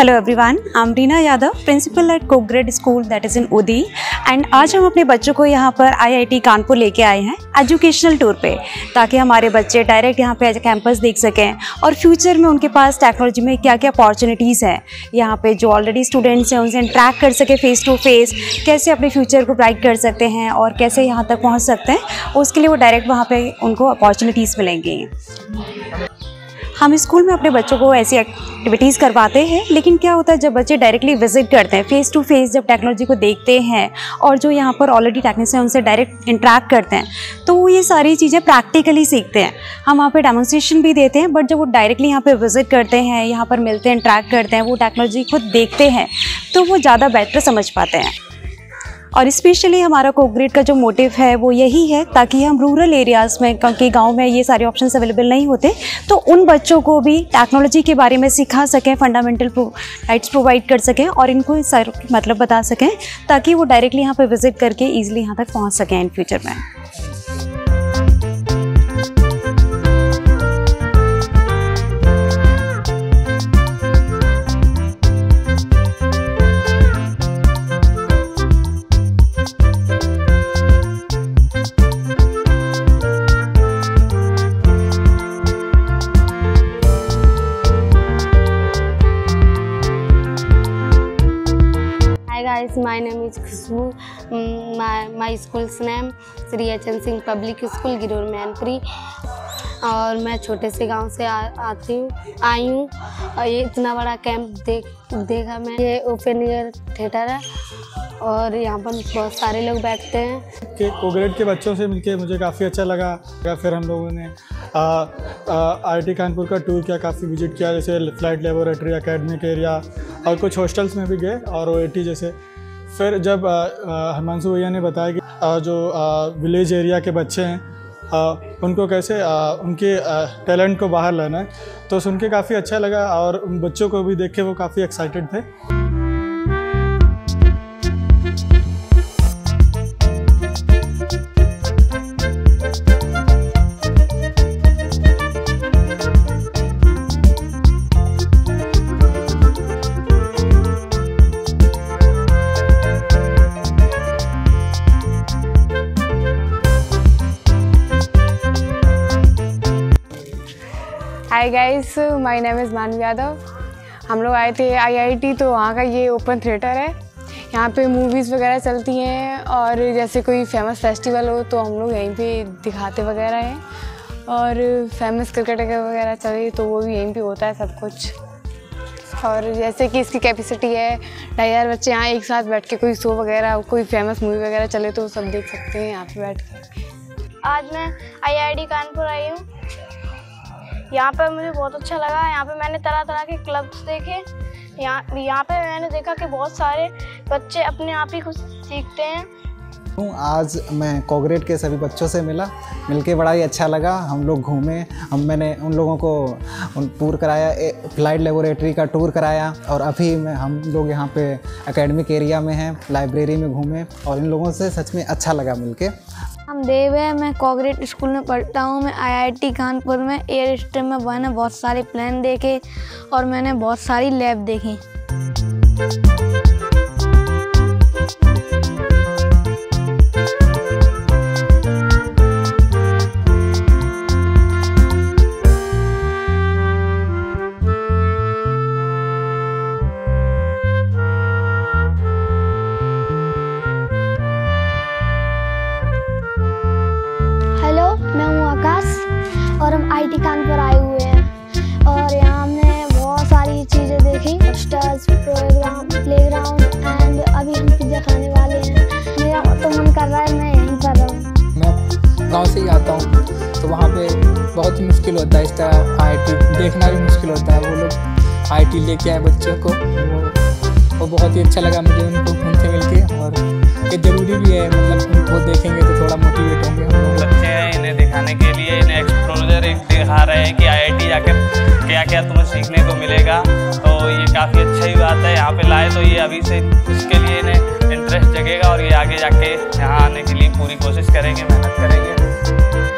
Hello everyone am Reena Yadav principal at coke grade school that is in उदी and आज हम अपने बच्चों को यहाँ पर आईआईटी कानपुर लेके आए हैं एजुकेशनल टूर पे, ताकि हमारे बच्चे डायरेक्ट यहाँ पे कैंपस देख सकें और फ्यूचर में उनके पास टेक्नोलॉजी में क्या क्या अपॉर्चुनिटीज़ हैं। यहाँ पे जो ऑलरेडी स्टूडेंट्स हैं, उनसे इंट्रैक्ट कर सके फेस टू फेस कैसे अपने फ्यूचर को ब्राइट कर सकते हैं और कैसे यहाँ तक पहुँच सकते हैं, उसके लिए वो डायरेक्ट वहाँ पर उनको अपॉर्चुनिटीज़ मिलेंगी। हम स्कूल में अपने बच्चों को ऐसी एक्टिविटीज़ करवाते हैं, लेकिन क्या होता है, जब बच्चे डायरेक्टली विज़िट करते हैं फेस टू फेस जब टेक्नोलॉजी को देखते हैं, और जो यहाँ पर ऑलरेडी टेक्नीशियन उनसे डायरेक्ट इंट्रैक्ट करते हैं तो वो ये सारी चीज़ें प्रैक्टिकली सीखते हैं। हम वहाँ पर डेमोन्स्ट्रेशन भी देते हैं बट जब वो डायरेक्टली यहाँ पर विज़िट करते हैं, यहाँ पर मिलते हैं इंट्रैक्ट करते हैं, वो टेक्नोलॉजी खुद देखते हैं तो वो ज़्यादा बेटर समझ पाते हैं। और स्पेशली हमारा कोग्रेड का जो मोटिव है, वो यही है ताकि हम रूरल एरियाज़ में, क्योंकि गाँव में ये सारे ऑप्शंस अवेलेबल नहीं होते तो उन बच्चों को भी टेक्नोलॉजी के बारे में सिखा सकें फंडामेंटल राइट्स प्रोवाइड कर सकें और इनको सर मतलब बता सकें, ताकि वो डायरेक्टली यहाँ पर विज़िट करके ईजिली यहाँ तक पहुँच सकें इन फ्यूचर में। My school's name श्री एचन सिंह पब्लिक स्कूल गिरोर मैनपुरी। और मैं छोटे से गाँव से आ, आती हूँ आई हूँ। और ये इतना बड़ा कैंप देख देखा मैं। ये ओपन ईयर थिएटर है। और यहाँ पर बहुत सारे लोग बैठते हैं। के कोग्रेड के बच्चों से मिलके मुझे काफ़ी अच्छा लगा। फिर हम लोगों ने आई टी कानपुर का टूर किया काफ़ी विज़िट किया जैसे फ़्लाइट लेबोरेटरी अकेडमिक एरिया और कुछ हॉस्टल्स में भी गए और ओ जैसे फिर जब हिमांशु भैया ने बताया कि आ, जो आ, विलेज एरिया के बच्चे हैं आ, उनको कैसे आ, उनके टैलेंट को बाहर लाना है तो सुन के काफ़ी अच्छा लगा और उन बच्चों को भी देख के वो काफ़ी एक्साइटेड थे। Hi guys my name is Manav Yadav हम लोग आए थे आईआईटी तो वहाँ का ये ओपन थिएटर है। यहाँ पे मूवीज़ वगैरह चलती हैं और जैसे कोई फ़ेमस फेस्टिवल हो तो हम लोग यहीं पे दिखाते वगैरह हैं। और फ़ेमस क्रिकेट वगैरह चले तो वो भी यहीं पे होता है सब कुछ। और जैसे कि इसकी कैपेसिटी है, ढाई हज़ार बच्चे यहाँ एक साथ बैठ के कोई शो वगैरह, कोई फ़ेमस मूवी वगैरह चले तो सब देख सकते हैं यहाँ पे बैठ के। आज मैं आईआईटी कानपुर आई हूँ। यहाँ पर मुझे बहुत अच्छा लगा, यहाँ पे मैंने तरह तरह के क्लब्स देखे। यहाँ यहाँ पे मैंने देखा कि बहुत सारे बच्चे अपने आप ही खुद सीखते हैं। आज मैं कोग्रेट के सभी बच्चों से मिला, मिलके बड़ा ही अच्छा लगा। हम लोग घूमे, हम, मैंने उन लोगों को, उन टूर कराया फ़्लाइट लेबोरेटरी का टूर कराया, और अभी मैं, हम लोग यहाँ पे एकेडमिक एरिया में हैं लाइब्रेरी में घूमे, और इन लोगों से सच में अच्छा लगा मिलके। हम देव है, मैं कॉग्रेट स्कूल में पढ़ता हूँ, मैं आईआईटी कानपुर में एयर स्ट्रीम में मैंने बहुत सारे प्लान देखे और मैंने बहुत सारी लैब देखी। गाँव से ही आता हूँ। तो वहाँ पे बहुत ही मुश्किल होता है इस तरह IIT देखना भी मुश्किल होता है। वो लोग आईआईटी लेके आए बच्चों को। वो वो बहुत ही अच्छा लगा मुझे उनको, उनसे मिल के और ये ज़रूरी भी है मतलब वो देखेंगे तो थोड़ा मोटिवेट होंगे। बच्चे हैं इन्हें दिखाने के लिए, इन्हें एक्सप्लोजर एक दिखा रहे हैं कि आईआईटी जाकर क्या क्या तुम्हें सीखने को मिलेगा। तो ये काफ़ी अच्छा ही बात है, यहाँ पे लाए तो ये अभी से इसके लिए इन्हें इंटरेस्ट जगेगा और ये आगे जाके यहाँ आने के लिए पूरी कोशिश करेंगे, मेहनत करेंगे। Thank you